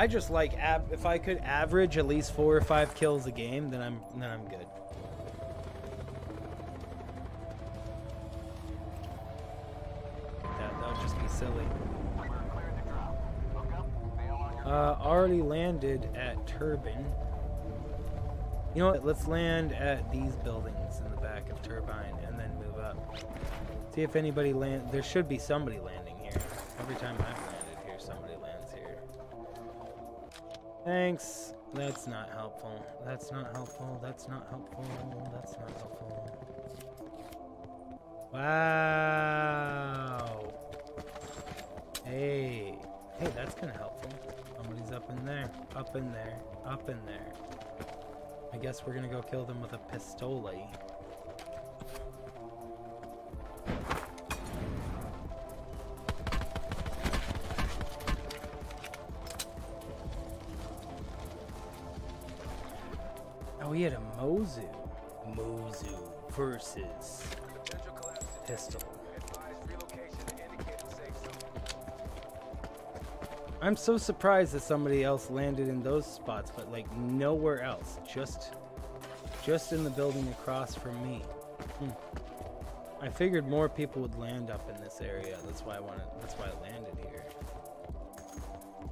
I just like ab if I could average at least four or five kills a game, then I'm then I'm good. That that would just be silly. Uh, already landed at Turbine. You know what? Let's land at these buildings in the back of Turbine and then move up. See if anybody land. There should be somebody landing here. Every time I've Thanks. That's not helpful. That's not helpful. That's not helpful. That's not helpful. Wow. Hey. Hey, that's kind of helpful. Somebody's up in there. Up in there. Up in there. I guess we're gonna go kill them with a pistole. Oh, he had a Mozu. Mozu versus pistol. I'm so surprised that somebody else landed in those spots, but like nowhere else. Just, just in the building across from me. Hmm. I figured more people would land up in this area. That's why I wanted. That's why I landed here.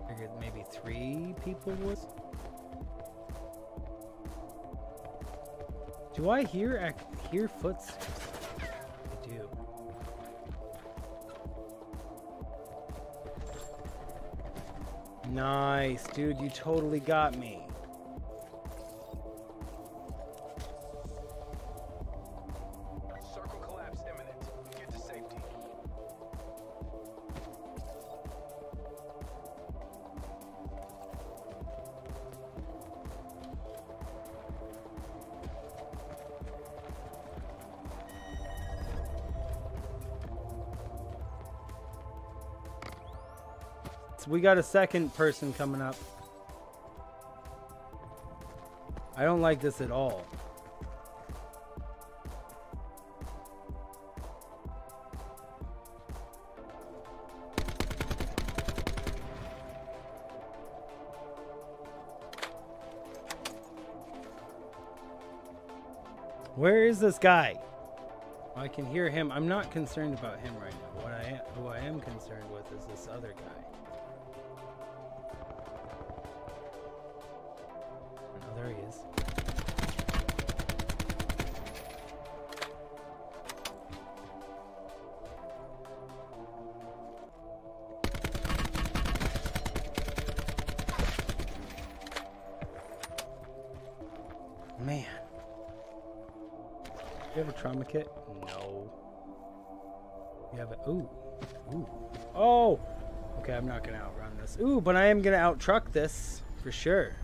Figured maybe three people would. Do I hear ac- hear footsteps? I do. Nice, dude. You totally got me. We got a second person coming up. I don't like this at all. Where is this guy? I can hear him. I'm not concerned about him right now. What I am, who I am concerned with is this other guy. There he is. Man. Do you have a trauma kit? No. You have a ooh. Ooh. Oh! Okay, I'm not gonna outrun this. Ooh, but I am gonna out truck this for sure.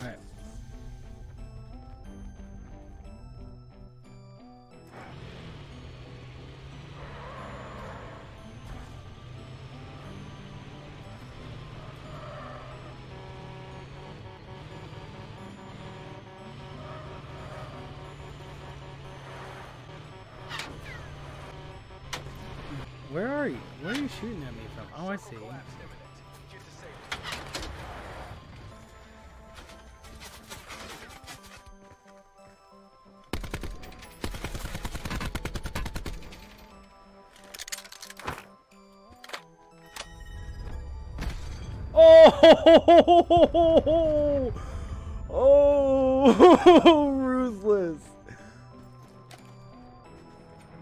Alright. Where are you? Where are you shooting at me from? Oh, I see. Oh! Oh! Ruthless.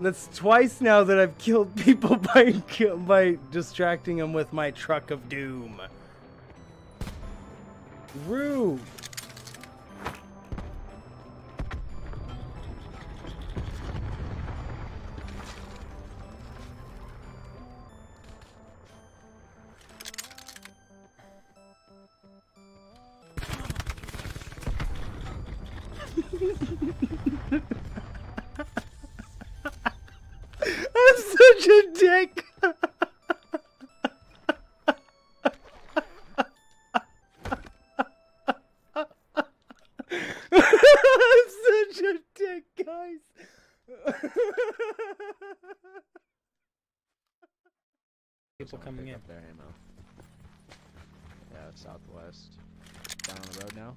That's twice now that I've killed people by by distracting them with my truck of doom. Rude. I'm such a dick. I'm such a dick, guys. People coming in. up their ammo. Yeah, southwest. Down on the road now.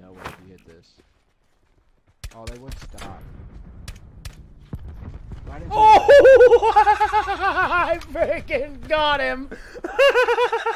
No way if you hit this. Oh, they would stop. Oh, I freaking got him.